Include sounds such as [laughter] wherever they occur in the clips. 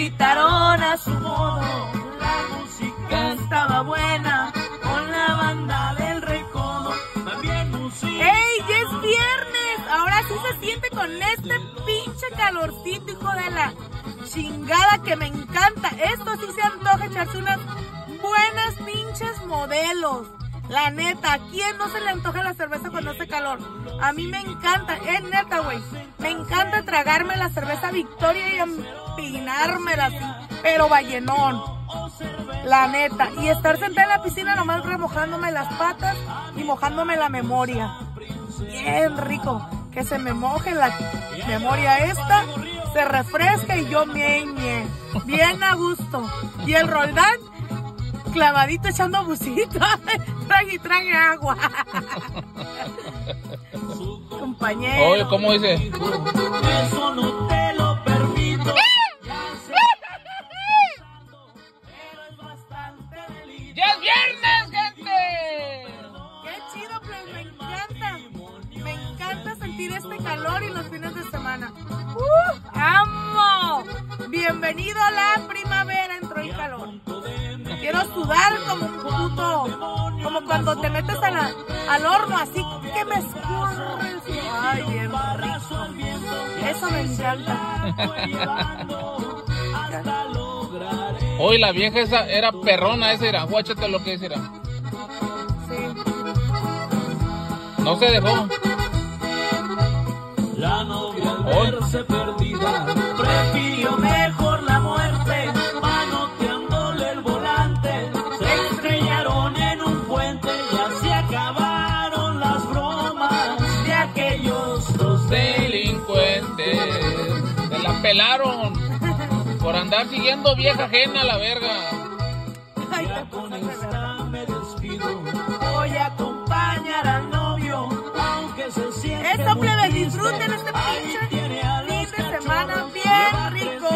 gritaron a su modo. La música estaba buena con la banda del recodo. También música. ¡Ey! ¡Ya es viernes! Ahora sí se siente con este pinche calorcito, hijo de la chingada que me encanta. Esto sí se antoja echarse unas buenas pinches modelos. La neta, ¿a quién no se le antoja la cerveza cuando hace calor? A mí me encanta, es neta, güey. Me encanta tragarme la cerveza Victoria y pero vallenón. La neta. Y estar sentada en la piscina nomás remojándome las patas y mojándome la memoria. Bien rico. Que se me moje la memoria esta, se refresca y yo mie, mie. Bien a gusto. Y el Roldán clavadito echando busito. [laughs] trague y trague agua. [laughs] Compañero. Oye, ¿cómo dice? Eso no te lo Bienvenido a la primavera, entró el calor. Quiero sudar como un puto, como cuando te metes a la- al horno, así que me escurre. Ay, bien rico. Eso me encanta. Hoy la vieja esa era perrona, esa era. Guáchate lo que es, era. Sí. No se dejó. La novia al verse perdida pelaron. Por andar siguiendo vieja ajena a la verga. Ay, te pasas de verdad. me despido. Voy a acompañar al novio, aunque se siente Eso, plebe, disfruten este pinche fin de semana bien rico.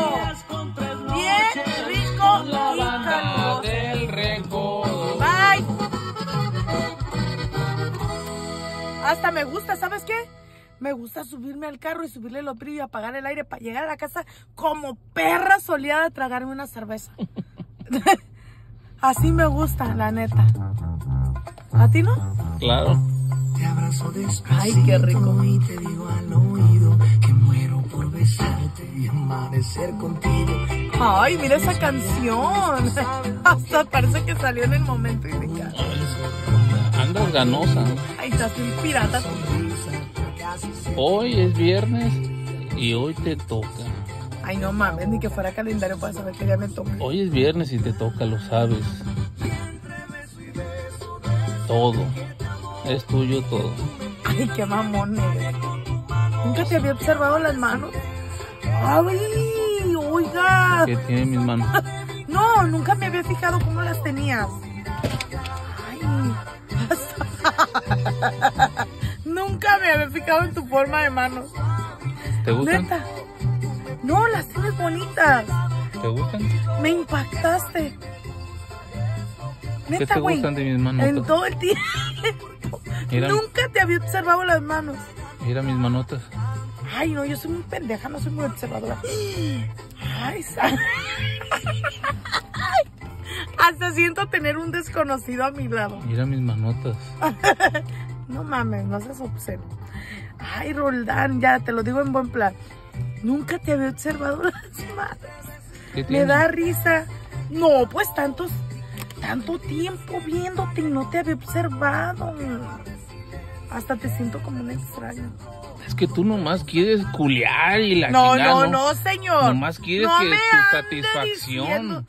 con Bien rico con la y. Del recodo. Bye. Hasta me gusta, ¿sabes qué? Me gusta subirme al carro y subirle el brillo y apagar el aire para llegar a la casa como perra soleada a tragarme una cerveza. [laughs] Así me gusta, la neta. ¿A ti no? Claro. Te abrazo despacito Ay, qué rico. Y te digo al oído que muero por besarte y amanecer contigo. Ay, mira esa canción. [laughs] Hasta parece que salió en el momento indicado. Andas ganosa. Ay, estás un pirata. Hoy es viernes y hoy te toca. Ay, no mames, ni que fuera calendario para saber que ya me toca. Hoy es viernes y te toca, lo sabes. Todo. Es tuyo todo. Ay, qué mamón. Nunca te había observado las manos. Ay, oiga. ¿Qué tiene mis manos? [laughs] No, nunca me había fijado cómo las tenías. Ay, hasta- [laughs] nunca me había fijado en tu forma de manos. ¿Te gustan? Neta. No, las tienes bonitas. ¿Te gustan? Me impactaste. ¿Qué Neta, te güey. gustan de mis En manotas? todo el tiempo. Mira, Nunca te había observado las manos. mira mis manotas. Ay, no, yo soy muy pendeja, no soy muy observadora. Ay, sa- Hasta siento tener un desconocido a mi lado. Mira mis manotas. [laughs] No mames, no seas obsceno. Ay, Roldán, ya te lo digo en buen plan. Nunca te había observado [laughs] las. ¿Qué Me da risa. No, pues tantos, tanto tiempo viéndote y no te había observado. Hasta te siento como un extraño. Es que tú nomás quieres culiar y la No, chingada, no, no, señor. Nomás quieres No que tu satisfacción. diciendo.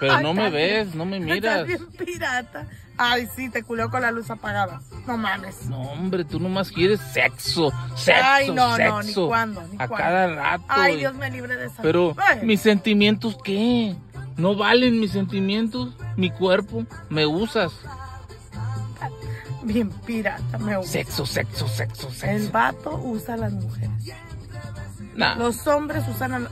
Pero no me ves, no me miras. Estás bien pirata. Ay, sí, te culeo con la luz apagada. No mames. No, hombre, tú nomás quieres sexo, sexo, Ay, no, no, ni cuándo, ni a cuándo. cada rato. Ay. Dios me libre de esa. Pero, Ay, ¿mis sentimientos qué? ¿No valen mis sentimientos? ¿Mi cuerpo? ¿Me usas? Bien pirata, me gusta. Sexo, sexo, sexo, El sexo. vato usa a las mujeres. Nah, Los hombres usan a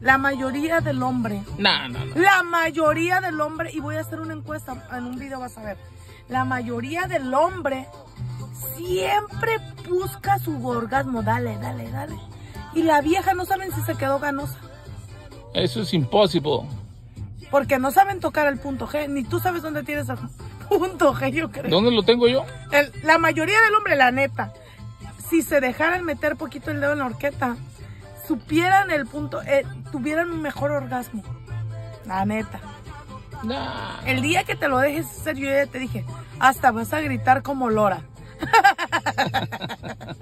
la, mayoría del hombre. nah, no, no. La mayoría del hombre, y voy a hacer una encuesta en un video, vas a ver. La mayoría del hombre siempre busca su orgasmo. Dale, dale, dale. Y la vieja no saben si se quedó ganosa. Eso es imposible. Porque no saben tocar el punto G, ni tú sabes dónde tienes el punto G, yo creo. ¿Dónde lo tengo yo? El- la mayoría del hombre, la neta, si se dejaran meter poquito el dedo en la horqueta, supieran el punto, eh, tuvieran un mejor orgasmo. La neta. Nah. El día que te lo dejes hacer, yo ya te dije, hasta vas a gritar como lora. [laughs]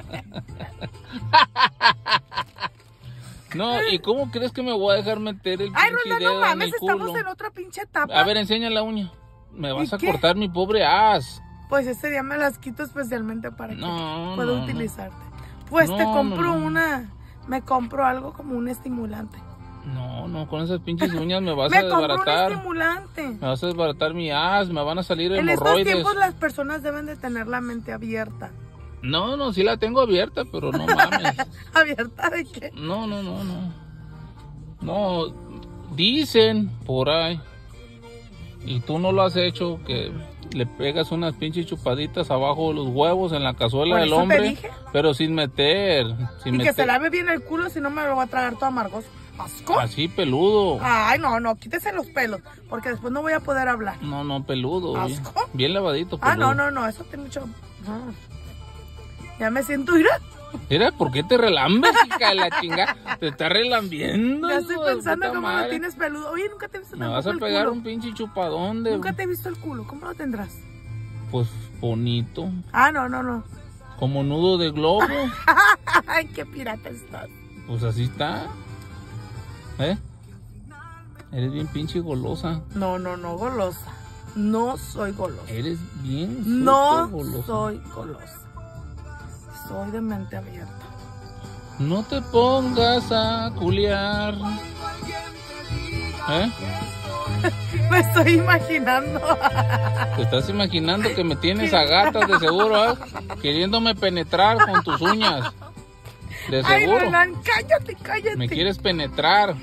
No, ¿y cómo crees que me voy a dejar meter el Ay, pinche Rolando, dedo no en mames, estamos en otra pinche etapa. A ver, enseña la uña. Me vas ¿Y a qué? cortar mi pobre as. Pues este día me las quito especialmente para que pueda no, utilizarte. Pues te compro una, me compro algo como un estimulante. No, no, con esas pinches [laughs] uñas me vas me a compro un desbaratar. estimulante. Me vas a desbaratar mi as, me van a salir En estos hemorroides. tiempos las personas deben de tener la mente abierta. No, no, sí la tengo abierta, pero no mames. [laughs] ¿Abierta de qué? No, no, no, no. No, dicen por ahí. Y tú no lo has hecho, que le pegas unas pinches chupaditas abajo de los huevos en la cazuela del hombre. dije. Pero sin meter. Sin Y que se lave bien el culo, si no me lo va a tragar todo amargoso. ¿Asco? Así peludo. Ay, no, no, quítese los pelos, porque después no voy a poder hablar. No, no, peludo. ¿Asco? bien lavadito. Ah, peludo. no, no, no, eso tiene mucho... Ah. Ya me siento, mira, Mira, ¿por qué te relambes, hija de la chinga? Te está relambiendo. ya estoy pensando cómo lo madre. tienes peludo. Oye, nunca te he visto Me vas a pegar culo. un pinche chupadón de. Nunca te he visto el culo, ¿cómo lo tendrás? Pues bonito. Ah, no, no, no. Como nudo de globo. [laughs] Ay, qué pirata estás. Pues así está. ¿Eh? Eres bien pinche golosa. No, no, no, golosa. No soy golosa. Eres bien No golosa. soy golosa. Soy de mente abierta. No te pongas a culiar. ¿Eh? [laughs] Me estoy imaginando. Te estás imaginando que me tienes a gatas de seguro, ¿ah? Queriéndome penetrar con tus uñas. De Ay, seguro. Roland, cállate, cállate. Me quieres penetrar.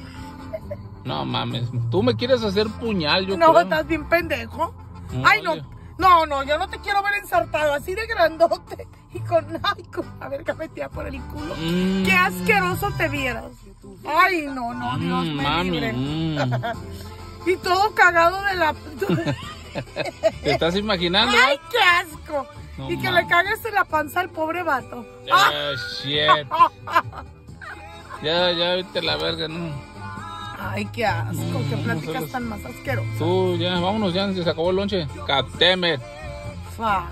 No mames. Tú me quieres hacer puñal, yo No, creo. estás bien pendejo. No, Ay, no. No, no, yo no te quiero ver ensartado así de grandote y con, ay, con a ver qué metía por el culo. Mm. Qué asqueroso te vieras. Ay, no, no, Dios Mm, me mami. libre. mm. [laughs] Y todo cagado de la... ¿Te estás imaginando? ¡Ay, qué asco! No y que le cagues en la panza al pobre vato. Eh, shit. [laughs] Ya, ya, viste la verga, no. Ay, qué asco, Mm, qué no pláticas tan más asquerosas. Tú, ya, vámonos, ya se acabó el lonche. God damn it. Fuck.